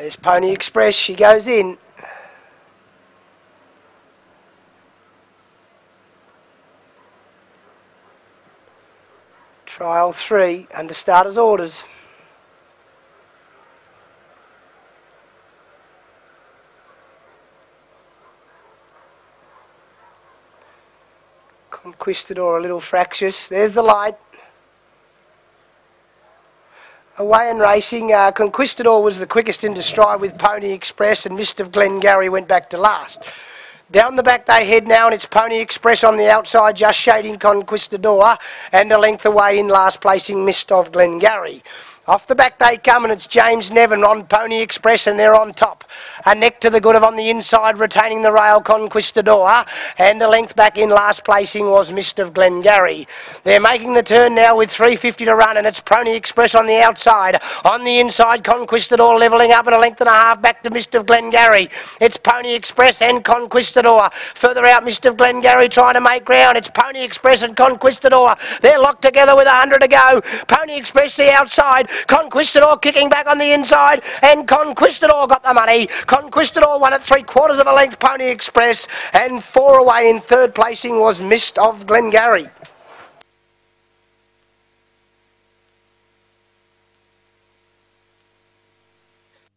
There's Pony Express. She goes in. Trial three under starter's orders. Conquistador a little fractious. There's the light. Away and racing, uh, Conquistador was the quickest into stride with Pony Express and Mist of Glengarry went back to last. Down the back they head now, and it's Pony Express on the outside, just shading Conquistador, and a length away in last placing Mist of Glengarry. Off the back they come, and it's James Nevin on Pony Express, and they're on top. A neck to the good of on the inside, retaining the rail Conquistador, and a length back in last placing was Mist of Glengarry. They're making the turn now with 350 to run, and it's Pony Express on the outside. On the inside, Conquistador levelling up, and a length and a half back to Mist of Glengarry. It's Pony Express and Conquistador. Further out, Mr. Glengarry trying to make ground. It's Pony Express and Conquistador. They're locked together with 100 to go. Pony Express the outside. Conquistador kicking back on the inside, and Conquistador got the money. Conquistador won at three quarters of a length, Pony Express, and four away in third placing was Mist of Glengarry.